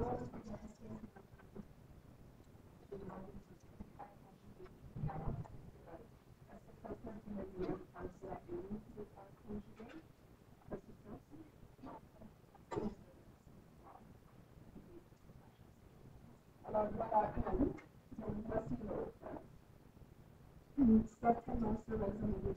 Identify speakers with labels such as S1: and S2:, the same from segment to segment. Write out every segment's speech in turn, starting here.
S1: Mm-hmm. That can also resonate with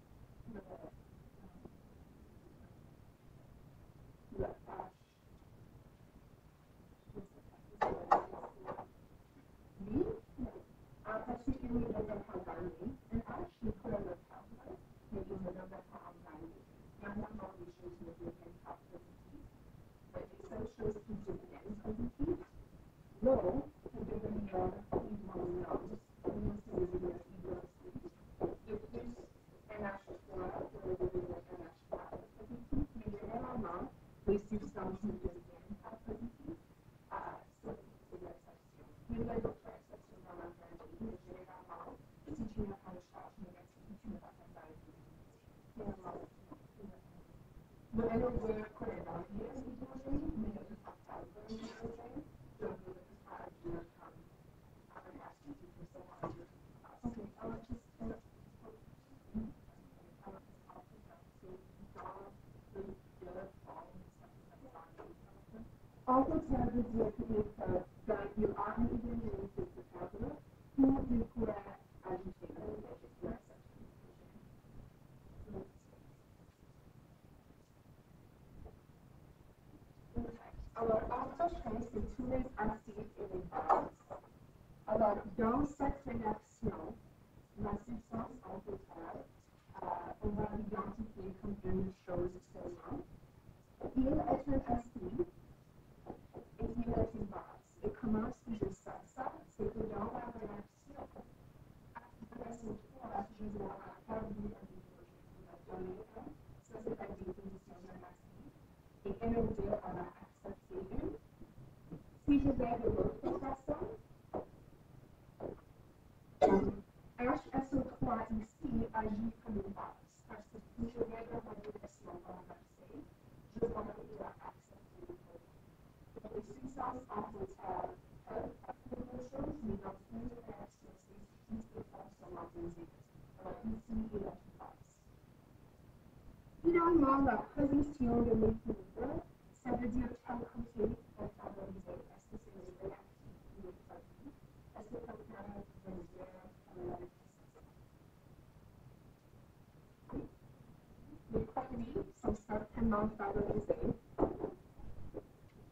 S1: face the tumors and see in it rebounds. A lot Samma presentation gjorde hinder Söderdyr kan konkret och analysera systemet i praktik. Resultatet blir likvärdig som snabbt kan man favorisera.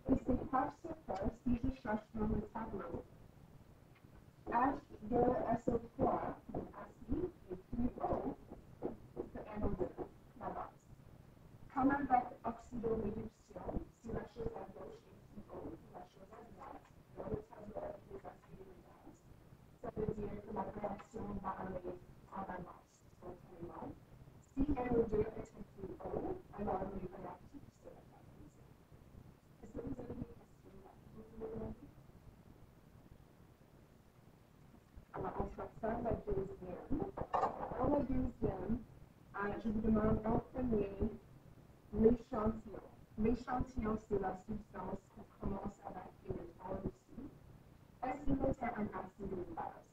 S1: I sin partsökare styrs körsmålet samman. Är det alltså kvar att vi i Commonwealth Oxidorreduction, slashes and washes, equals slashes and white, which has a different results. So the deer collaboration barrelade on a loss for 21. CL deer expertly O, along with reactive solar As a result, we assume that Ama Oxfam by James Young. Ela James Young, a gente demora um caminho l'échantillon. L'échantillon, c'est la substance qui commence avec une forme ici. Est-ce qu'il était un acide base?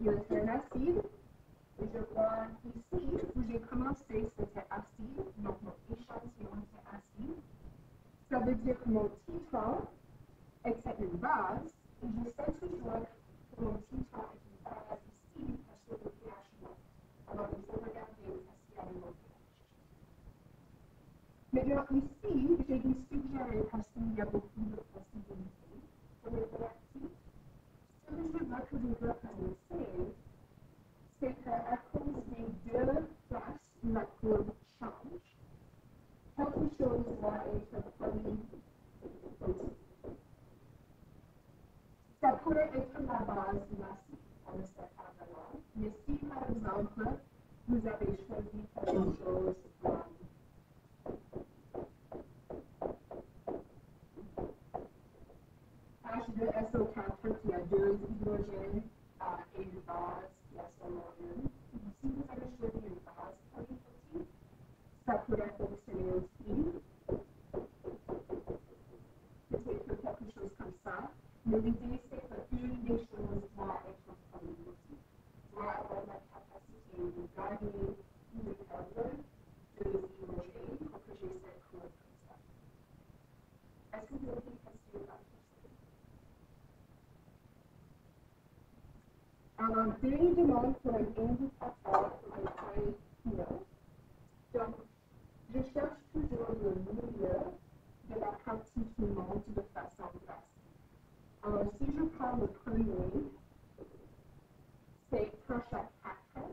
S1: Il était un acide. Et je vois ici, où j'ai commencé, c'était acide. Donc, mon échantillon était acide. Ça veut dire que mon titre était une base. Et je sais toujours Maintenant, ici, j'ai dû suggérer parce qu'il y a beaucoup de possibilités pour les réactifs. Ce que je veux que vous reconnaissez, c'est qu'à cause des deux places où la courbe change, quelque chose va être produit. Ça pourrait être la base de ne sait pas vraiment. Mais si, par exemple, vous avez choisi quelque chose comme H2SO4 qui a deux hydrogènes euh, et une base qui a seulement une. Si vous avez choisi une base polyprotique, ça pourrait fonctionner aussi. Peut-être quelque chose comme ça. Mais l'idée, c'est qu'une des choses doit être polyprotique, doit avoir la capacité de gagner ou de perdre deux hydrogènes pour que j'ai cette courbe comme ça. Est-ce que vous avez des questions là-dessus? Alors, deux demandes pour un indicateur pour les tailles finales. Donc, je cherche toujours le milieu de la partie qui monte de façon drastique. Alors, si je prends le premier, c'est proche à 4.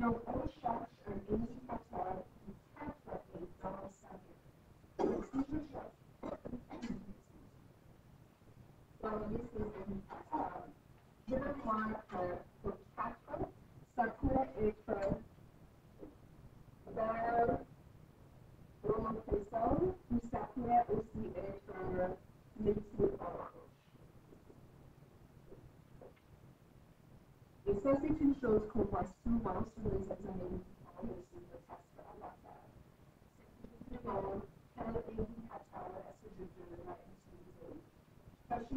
S1: Donc, on cherche un indicateur qui 4 est dans sa vie. Donc, si je cherche dans la liste des indicateurs, je vais voir que pour 4, ça pourrait être vers Roman ou ça pourrait aussi être méthyl orange. Et ça, c'est une chose qu'on voit souvent sur les examens médicaux et sur le test à la faire. C'est toujours quel indicateur est-ce que je devrais utiliser. Cherchez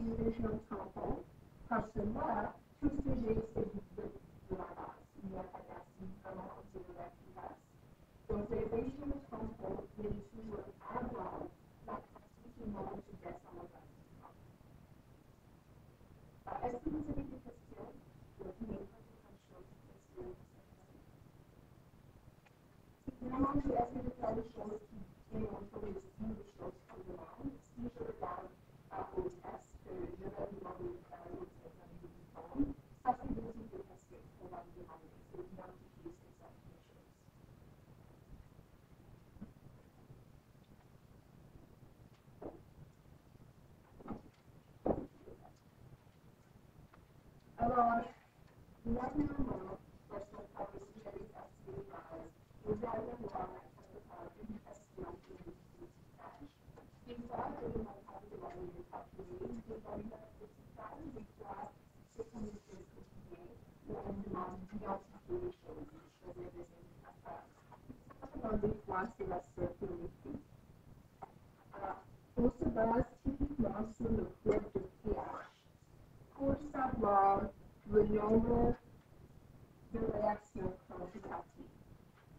S1: haut n'est pas une région tampon, parce que là, tout ce que j'ai, c'est de, de la base. Il n'y a pas d'acide vraiment de la place. Donc, les régions tampons viennent toujours avant la ou descend en bas. Est-ce que vous avez des questions? Oui, pas de chose. Vraiment, j'ai essayé de faire des choses qui viennent entre les styles des choses qu'on demande. Si je regarde euh, au test que je vais demander de faire aux examens de diplôme, ça c'est le type de test qu'on va me demander. C'est d'identifier ces certaines choses. Alors, normalement, lorsqu'on parle de sujet des tests de base, vous allez voir nombre de réactions quantitatives.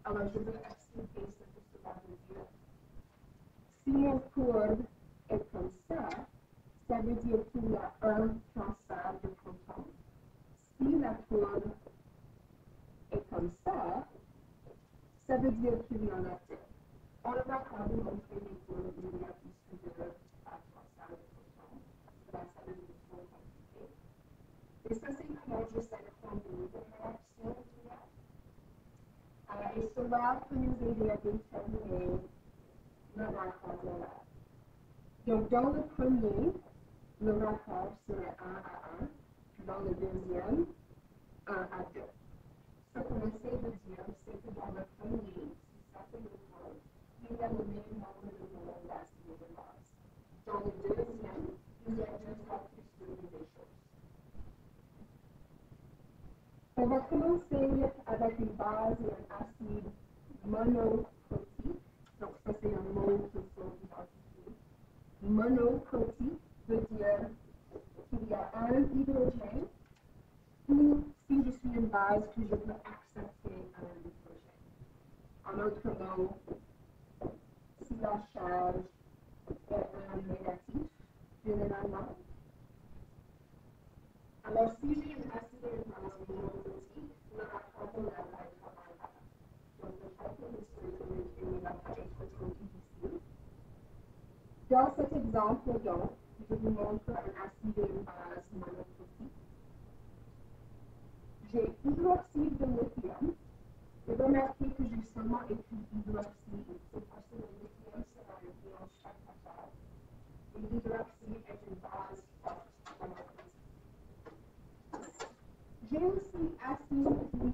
S1: Alors, je vais expliquer ce que cela veut dire mon courbe est comme ça, ça veut dire qu'il y a un transfert de proton. Si la courbe est comme ça, ça veut dire qu'il y en a deux. On va quand même montrer les courbes il y a plus de transfert de proton. Là, ça veut. Et Euh, et cela peut nous aider à déterminer le rapport de là. Donc, dans le premier, le rapport serait 1 à 1. Dans le deuxième, 1 à 2. Ce qu'on essaie de dire, c'est que dans le premier, si ça fait le cas, il y a le même nombre de mots d'acide de base. Dans le deuxième, il y a deux fois plus de nouvelles choses. Commencer avec une base et un acide. Donc, ça, c'est un mot qu'il faut identifier. Monoprotique veut dire qu'il y a un hydrogène ou si je suis une base que je peux accepter un hydrogène. En d'autres mots, si la charge est un négatif, généralement, alors si j'ai une acide Dans cet exemple, donc, je vous montre un acide et une base monoprotique. J'ai hydroxyde de lithium. Et remarquez que j'ai seulement écrit hydroxyde, c'est parce que le lithium sera un ion chaque. Et l'hydroxyde est une base forte. J'ai aussi acide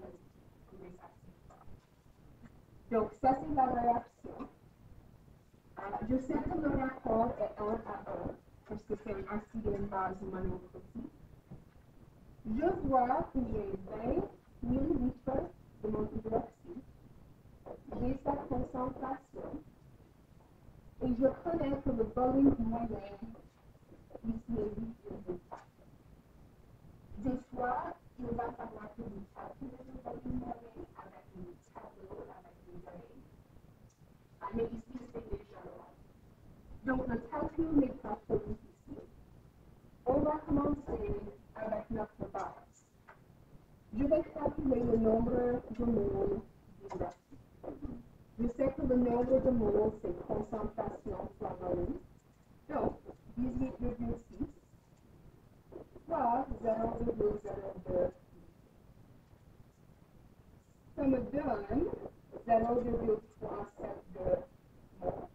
S1: Donc, ça, c'est la réaction. Euh, je que le rapport est 1 à 1, parce que c'est un et une base monoprotique. Je vois que j'ai 20 millilitres de mon hydroxyde. J'ai sa concentration. Et je connais que le volume moyen ici est 8,4. Des fois, il va falloir que vous calculez le volume moyen avec une tableau. Ah, mais ici, c'est déjà là. Donc, le calcul n'est pas trop difficile. On va commencer avec notre base. Je vais calculer le nombre de moles d'hydroxyde. Je sais que le nombre de moles, c'est concentration fois volume. Donc, 18,6 fois 0,02. Ça me donne 0,372 moles.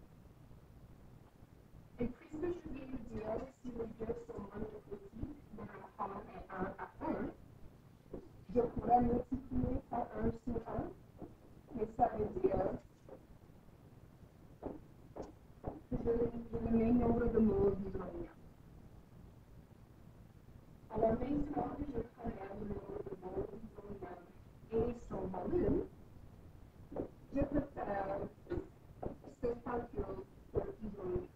S1: Et puisque je viens de dire si les deux sont monoprotiques, le rapport est 1 à 1, je pourrais multiplier par 1 sur 1, mais ça veut dire que je j'ai le même nombre de moles d'hydrogène. Alors maintenant que je connais le nombre de moles d'hydrogène et son volume, je peux faire ce calcul pour l'hydrogène.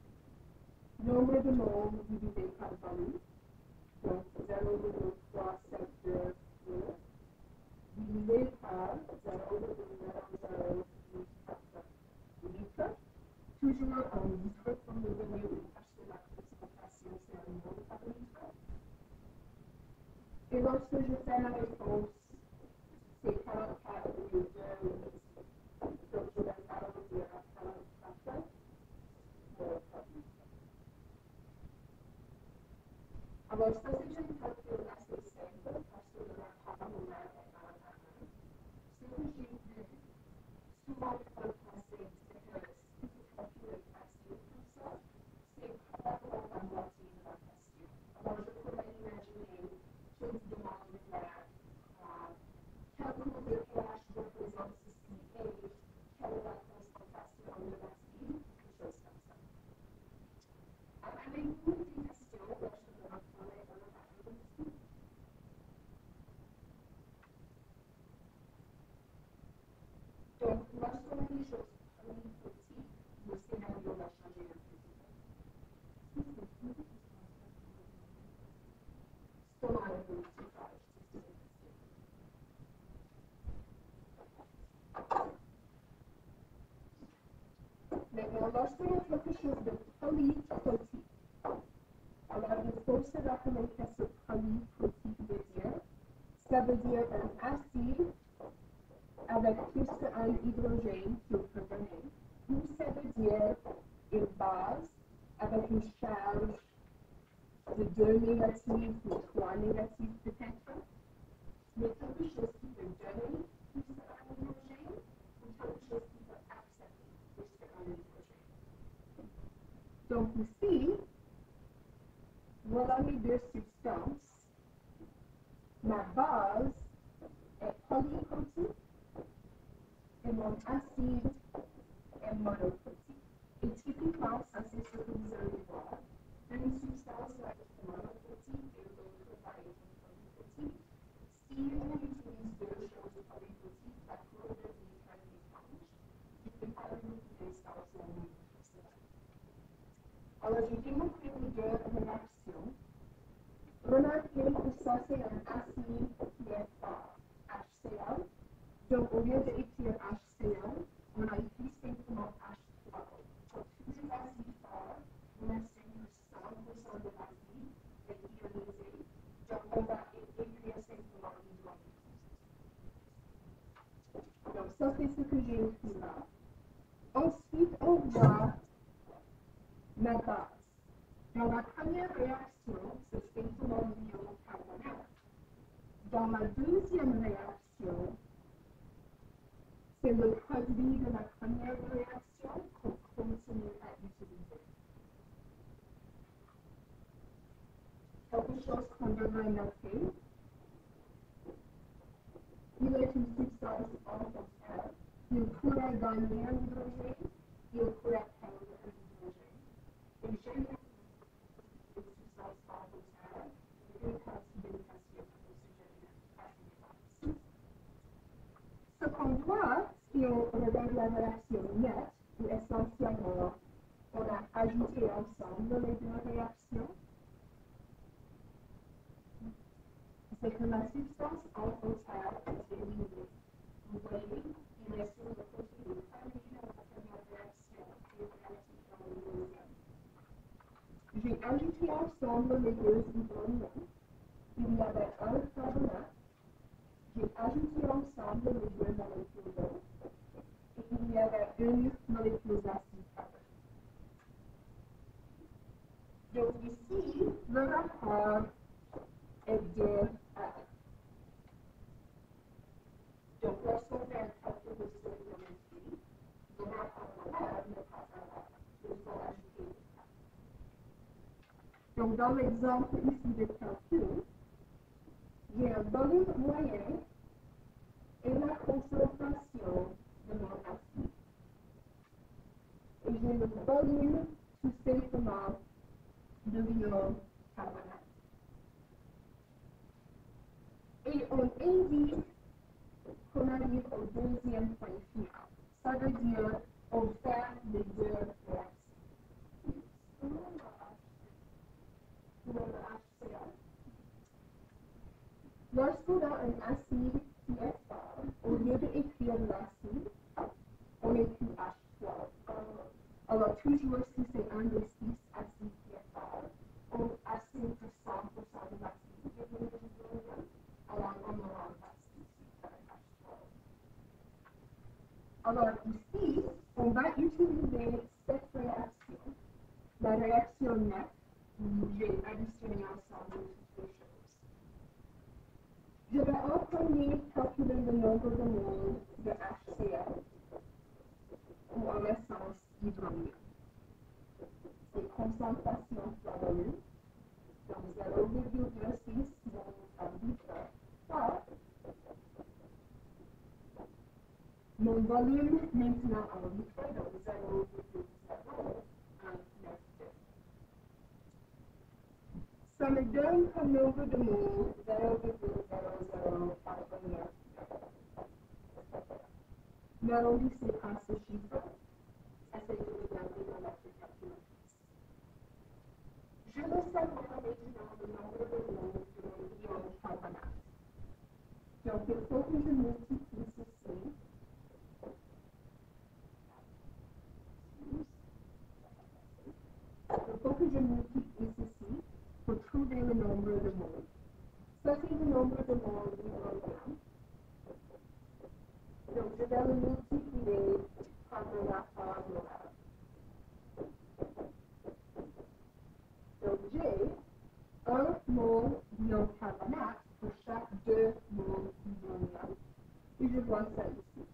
S1: Nombre de moles divisé par volume, donc agora você está sentindo lorsqu'on a quelque chose de polyprotique, alors il faut se rappeler que ce polyprotique veut dire, ça veut dire un acide avec plus qu'un hydrogène qu'il peut donner, ou ça veut dire une base avec une charge de deux négatifs ou trois négatifs peut-être, mais quelque chose qui ou quelque chose qui peut accepter plus qu'un hydrogène. Donc ici, voilà mes deux substances. Ma base est polyprotique et mon acide est monoprotique. Et typiquement, ça c'est ce que vous allez voir. Une substance va être monoprotique et l'autre va être polyprotique. Si on utilise deux choses polyprotiques, la couleur devient très étrange. Je ne peux pas manipuler ça sur Alors, j'ai démontré les deux réactions. Remarquez que ça c'est un acide qui est fort, HCl. Donc, au lieu d'écrire HCl, on a écrit simplement H3. Pour tous les acides forts, on estime que 100% de l'acide est ionisé. Donc, on va écrire simplement hydrogène. Donc, ça c'est ce que j'ai écrit là. Ensuite, on voit la base. Dans la première réaction, c'est simplement l'ion-carbonate. Dans la deuxième réaction, c'est le produit de la première réaction qu'on continue à utiliser. Quelque chose qu'on devrait noter. Il est une substance orthophère. Il pourrait gagner un hydrogène, il pourrait perdre un hydrogène. Et généralement, les substances orthophères, une classification pour ce général. Ce qu'on voit, si on regarde la réaction nette, ou essentiellement, on a ajouté ensemble les deux réactions, c'est que la substance orthophère est éliminée. Vous voyez, il côté du premier de la première réaction et relatif dans le. J'ai ajouté ensemble les deux hydrogènes. Il y avait un carbonate. J'ai ajouté ensemble les deux molécules d'eau. Et il y avait une molécule d'acide. Donc ici, le rapport est 2 à 1. Donc lorsqu'on fait un calcul de stoichiométrie, le rapport là n'est pas à 1. Il faut ajouter donc, dans l'exemple ici de calcul, j'ai un volume moyen et la concentration de mon acide. Et j'ai le volume tout simplement de l'ion carbonate. Et on indique qu'on arrive au deuxième point final. Ça veut dire on fait les deux réactions. Lorsqu'on a un acide qui est fort, au lieu d'écrire l'acide, on écrit H3. Alors, toujours si c'est un acides qui est fort, on assume que 100% de l'acide est de l'hydrogène, alors on le remplace ici par H3. Alors, ici, on va utiliser cette réaction, la réaction nette, j'ai additionné ensemble toutes les choses. Je vais en premier calculer le nombre de moles de HCl, ou en essence hydrogène. C'est concentration fois volume, donc 0,26 moles par litre par mon volume maintenant en litre, donc 0,01 Ça me donne comme nombre de mots 0,00 par première. L'arrondissez par ce chiffre. Essayez de regarder dans la calculatrice. Je veux savoir maintenant le nombre de mots de mon ion carbonate. Donc, il faut que je multiplie ceci vais le multiplier par la formule. J'ai un mol d'ion-carbonate pour chaque deux moles d'hydrogène. Et je vois ça ici.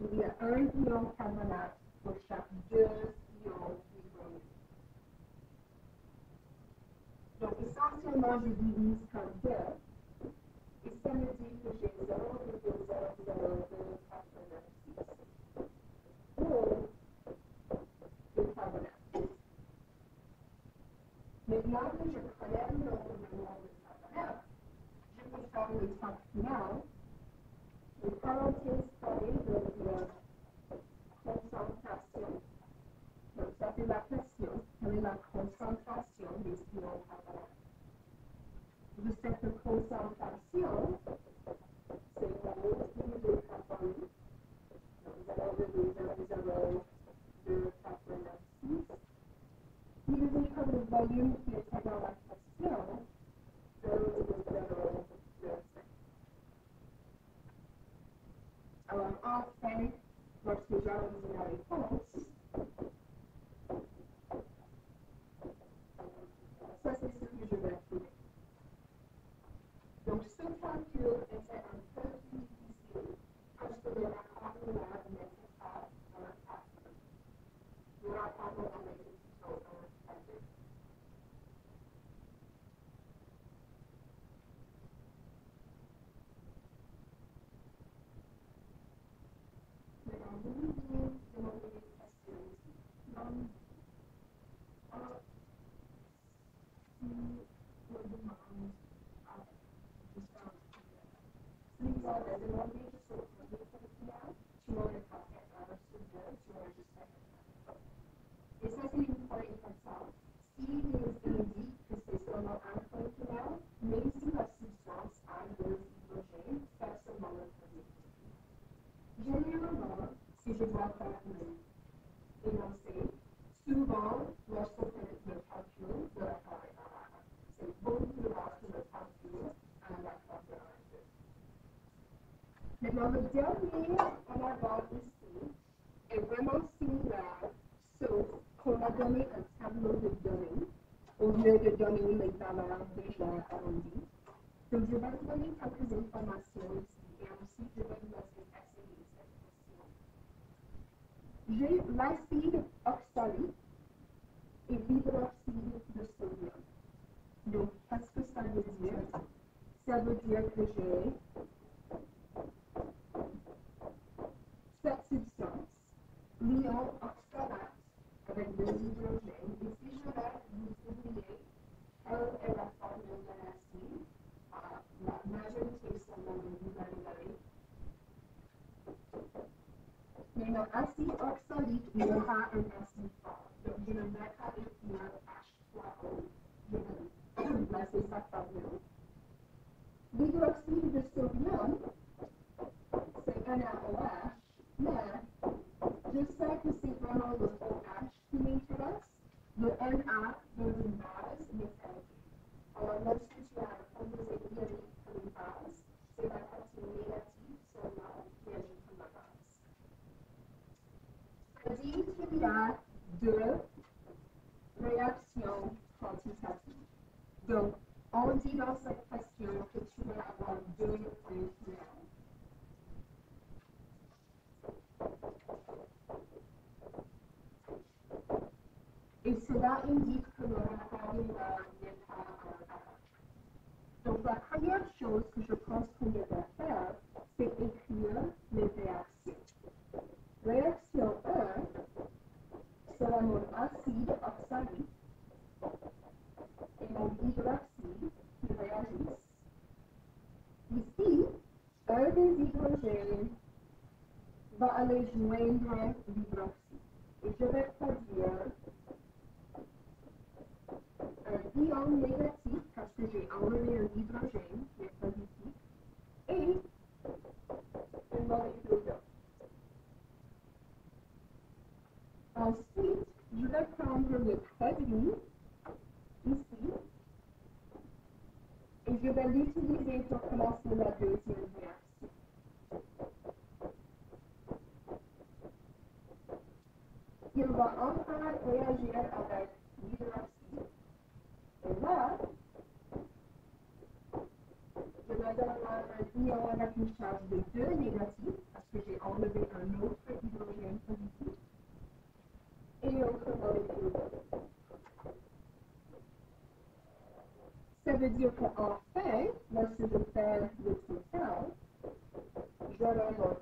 S1: Il y a un ion-carbonate pour chaque deux ions d'hydrogène. Donc, essentiellement, je divise par deux. Et ça me dit que j'ai 0,00286 moles de carbonate. Que je connais le nombre de de carbonate, je peux faire l'étape finale. Les parenthèses carrées de la concentration. Donc, ça fait la pression. Quelle est la concentration des? De cette concentration, Mm-hmm. Sauf qu'on a un tableau de données au lieu de donner les valeurs déjà arrondies. Donc, je vais vous donner quelques informations ici et ensuite je vais vous laisser essayer cette question. J'ai l'acide oxalique et l'hydroxyde de sodium. Donc, qu'est-ce que ça veut dire? Ça veut dire que j'ai cette substance, l'ion oxalate avec deux hydrogènes, et si je vais vous oublier quelle est la formule de l'acide, la majorité sont dans le numéro Maintenant, acide oxalique, il y aura un acide fort. Donc, je ne vais pas écrire H3O. Je vais placer sa formule. L'hydroxyde de Et je vais produire un ion négatif parce que j'ai enlevé un hydrogène et une molécule. Ensuite, je vais prendre le produit ici et je vais l'utiliser pour commencer la deuxième réaction. il va enfin réagir avec l'hydroxyde. Et là, je vais avoir ion avec une charge de 2 négatif, parce que j'ai enlevé un autre hydrogène positif, et autre molécule. Ça veut dire qu'en fait, lorsque je fais le total, j'aurai mon